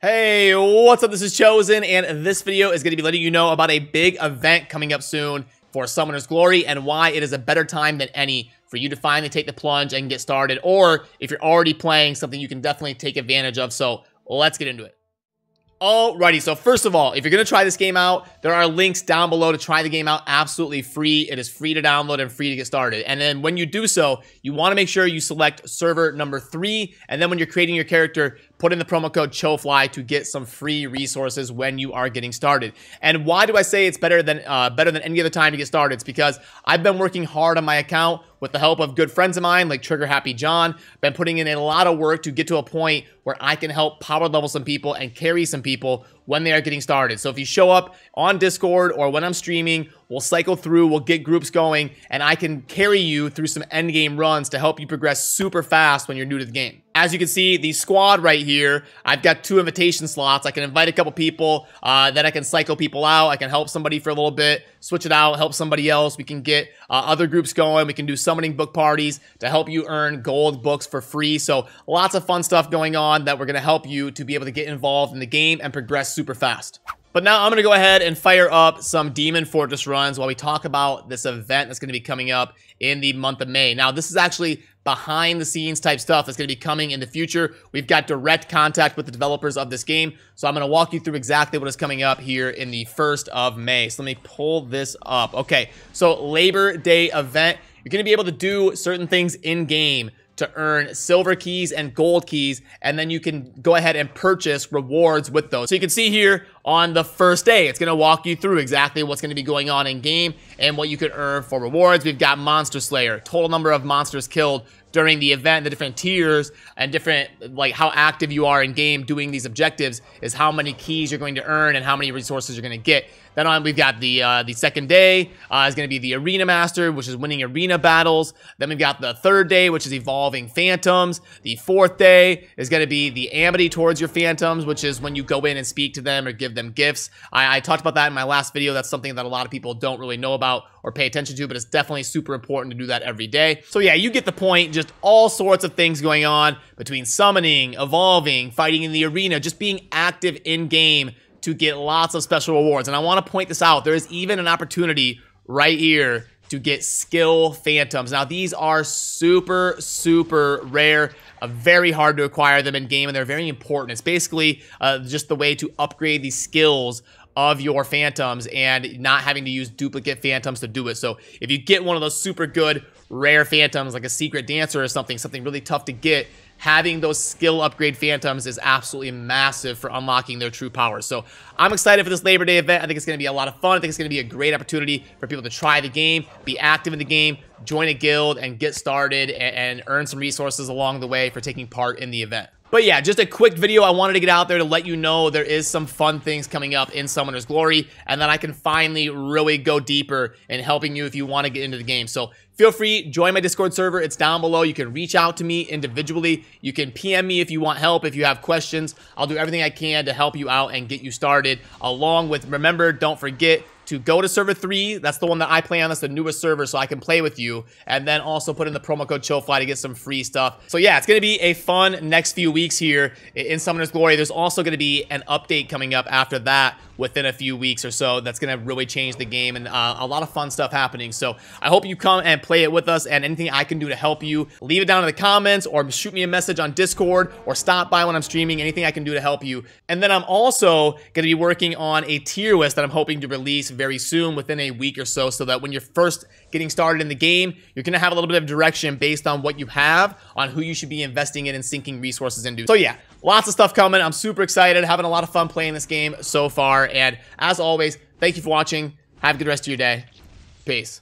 Hey, what's up? This is Chosen, and this video is going to be letting you know about a big event coming up soon for Summoner's Glory and why it is a better time than any for you to finally take the plunge and get started. Or if you're already playing, something you can definitely take advantage of. So let's get into it. Alrighty, so first of all, if you're going to try this game out, there are links down below to try the game out absolutely free. It is free to download and free to get started. And then when you do so, you want to make sure you select server number three. And then when you're creating your character, put in the promo code CHOFLY to get some free resources when you are getting started. And why do I say it's better than uh, better than any other time to get started? It's because I've been working hard on my account with the help of good friends of mine like Trigger Happy John. Been putting in a lot of work to get to a point where I can help power level some people and carry some people when they are getting started. So if you show up on Discord or when I'm streaming, we'll cycle through, we'll get groups going, and I can carry you through some end game runs to help you progress super fast when you're new to the game. As you can see, the squad right here, I've got two invitation slots. I can invite a couple people, uh, then I can cycle people out. I can help somebody for a little bit, switch it out, help somebody else. We can get uh, other groups going. We can do summoning book parties to help you earn gold books for free. So lots of fun stuff going on that we're going to help you to be able to get involved in the game and progress super fast. But now I'm going to go ahead and fire up some Demon Fortress runs while we talk about this event that's going to be coming up in the month of May. Now, this is actually behind the scenes type stuff that's going to be coming in the future. We've got direct contact with the developers of this game. So I'm going to walk you through exactly what is coming up here in the 1st of May. So let me pull this up. Okay, so Labor Day event. You're going to be able to do certain things in game to earn silver keys and gold keys, and then you can go ahead and purchase rewards with those. So you can see here on the first day, it's going to walk you through exactly what's going to be going on in game and what you could earn for rewards. We've got Monster Slayer, total number of monsters killed during the event, the different tiers and different, like how active you are in game doing these objectives is how many keys you're going to earn and how many resources you're going to get. Then on, we've got the uh, the second day uh, is going to be the Arena Master, which is winning arena battles. Then we've got the third day, which is evolving phantoms. The fourth day is going to be the amity towards your phantoms, which is when you go in and speak to them or give them gifts. I, I talked about that in my last video. That's something that a lot of people don't really know about or pay attention to, but it's definitely super important to do that every day. So yeah, you get the point. Just all sorts of things going on between summoning, evolving, fighting in the arena, just being active in game to get lots of special rewards. And I want to point this out. There is even an opportunity right here to get skill phantoms. Now, these are super, super rare. Uh, very hard to acquire them in game, and they're very important. It's basically uh, just the way to upgrade the skills of your phantoms and not having to use duplicate phantoms to do it. So if you get one of those super good rare phantoms like a secret dancer or something, something really tough to get, having those skill upgrade phantoms is absolutely massive for unlocking their true powers. So I'm excited for this Labor Day event. I think it's going to be a lot of fun. I think it's going to be a great opportunity for people to try the game, be active in the game, join a guild, and get started and, and earn some resources along the way for taking part in the event. But yeah, just a quick video. I wanted to get out there to let you know there is some fun things coming up in Summoner's Glory, and then I can finally really go deeper in helping you if you want to get into the game. So feel free, join my Discord server. It's down below. You can reach out to me individually. You can PM me if you want help, if you have questions. I'll do everything I can to help you out and get you started. Along with, remember, don't forget, to go to server 3. That's the one that I play on. That's the newest server, so I can play with you. And then also put in the promo code CHOFLY to get some free stuff. So yeah, it's to be a fun next few weeks here in Summoner's Glory. There's also to be an update coming up after that within a few weeks or so that's going to really change the game and uh, a lot of fun stuff happening. So I hope you come and play it with us and anything I can do to help you, leave it down in the comments or shoot me a message on Discord or stop by when I'm streaming, anything I can do to help you. And then I'm also going to be working on a tier list that I'm hoping to release very soon within a week or so so that when you're first getting started in the game, you're going to have a little bit of direction based on what you have on who you should be investing in and sinking resources into. So yeah, lots of stuff coming. I'm super excited, having a lot of fun playing this game so far. And as always, thank you for watching. Have a good rest of your day. Peace.